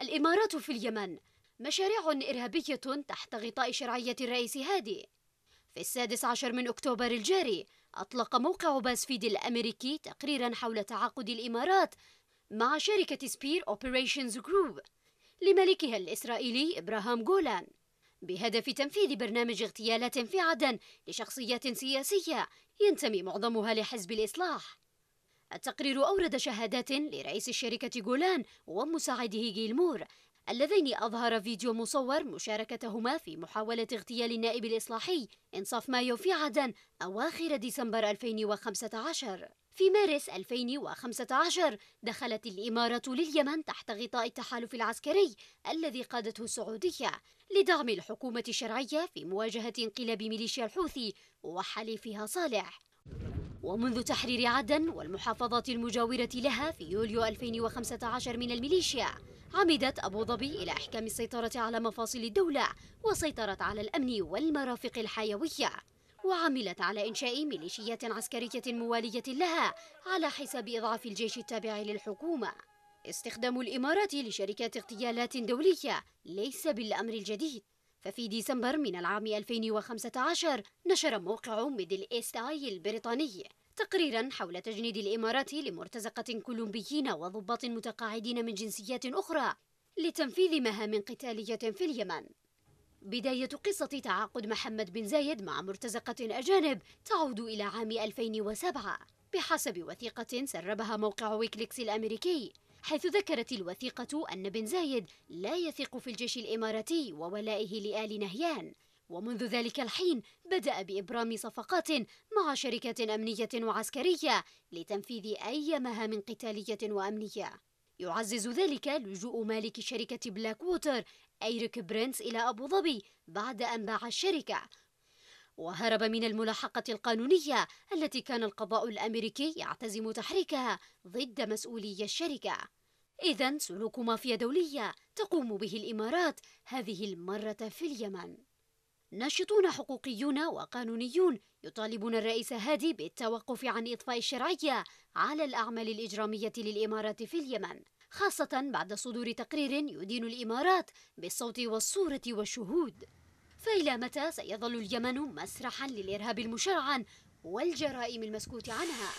الإمارات في اليمن. مشاريع إرهابية تحت غطاء شرعية الرئيس هادي. في السادس عشر من أكتوبر الجاري أطلق موقع بازفيد الأمريكي تقريرا حول تعاقد الإمارات مع شركة سبير أوبريشنز جروب لمالكها الإسرائيلي إبراهام جولان بهدف تنفيذ برنامج اغتيالات في عدن لشخصيات سياسية ينتمي معظمها لحزب الإصلاح. التقرير أورد شهادات لرئيس الشركة جولان ومساعده جيلمور اللذين أظهر فيديو مصور مشاركتهما في محاولة اغتيال النائب الإصلاحي إنصاف مايو في عدن أواخر ديسمبر 2015 في مارس 2015 دخلت الإمارة لليمن تحت غطاء التحالف العسكري الذي قادته السعودية لدعم الحكومة الشرعية في مواجهة انقلاب ميليشيا الحوثي وحليفها صالح. ومنذ تحرير عدن والمحافظات المجاورة لها في يوليو 2015 من الميليشيا عمدت أبو ظبي إلى إحكام السيطرة على مفاصل الدولة وسيطرت على الأمن والمرافق الحيوية وعملت على إنشاء ميليشيات عسكرية موالية لها على حساب إضعاف الجيش التابع للحكومة. استخدام الإمارات لشركات اغتيالات دولية ليس بالأمر الجديد. ففي ديسمبر من العام 2015 نشر موقع ميدل إيست آي البريطاني تقريرا حول تجنيد الإمارات لمرتزقة كولومبيين وضباط متقاعدين من جنسيات أخرى لتنفيذ مهام قتالية في اليمن. بداية قصة تعاقد محمد بن زايد مع مرتزقة أجانب تعود إلى عام 2007 بحسب وثيقة سربها موقع ويكيليكس الأمريكي. حيث ذكرت الوثيقة أن بن زايد لا يثق في الجيش الإماراتي وولائه لآل نهيان. ومنذ ذلك الحين بدأ بإبرام صفقات مع شركات أمنية وعسكرية لتنفيذ أي مهام قتالية وأمنية. يعزز ذلك لجوء مالك شركة بلاك ووتر أيريك برينس إلى أبو ظبي بعد أن باع الشركة. وهرب من الملاحقة القانونية التي كان القضاء الأمريكي يعتزم تحريكها ضد مسؤولي الشركة. إذا سلوك مافيا دولية تقوم به الإمارات هذه المرة في اليمن ناشطون حقوقيون وقانونيون يطالبون الرئيس هادي بالتوقف عن إطفاء الشرعية على الأعمال الإجرامية للإمارات في اليمن خاصة بعد صدور تقرير يدين الإمارات بالصوت والصورة والشهود فإلى متى سيظل اليمن مسرحا للإرهاب المشرعن والجرائم المسكوت عنها؟